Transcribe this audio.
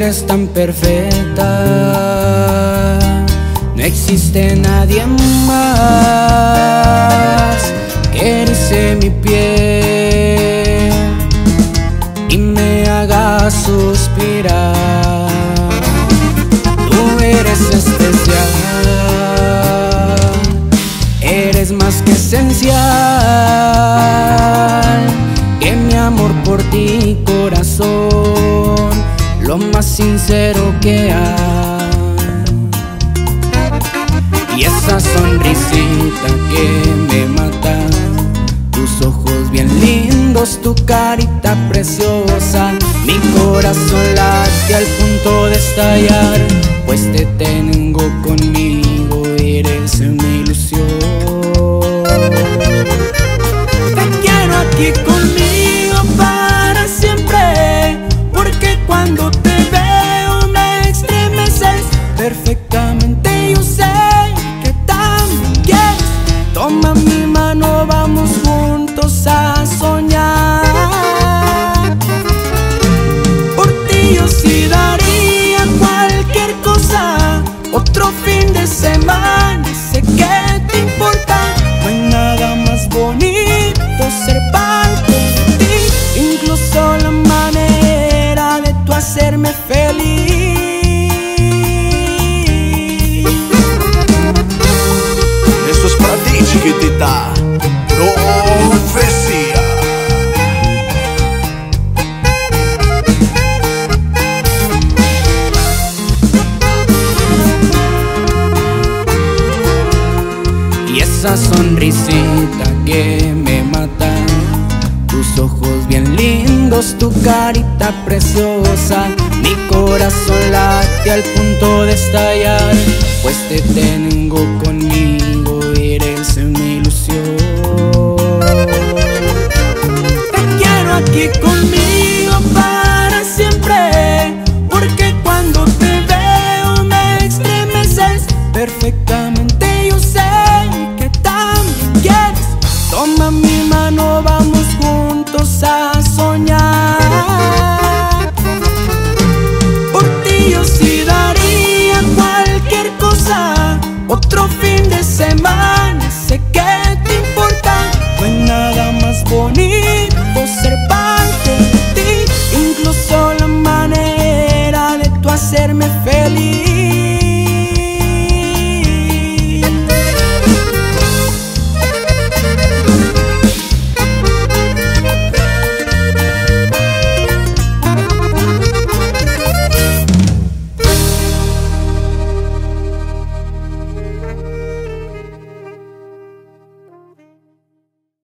eres tan perfecta, no existe nadie más que erice mi piel y me haga suspirar. Tú eres especial, eres más que esencial sincero que hay. Y esa sonrisita que me mata, tus ojos bien lindos, tu carita preciosa, mi corazón late al punto de estallar, pues te tengo conmigo, eres mi hacerme feliz. Esto es para ti. Y esa sonrisita que tus ojos bien lindos, tu carita preciosa, mi corazón late al punto de estallar, pues te tengo conmigo, Otro fin de semana, sé que te importa. Fue nada más bonito ser padre.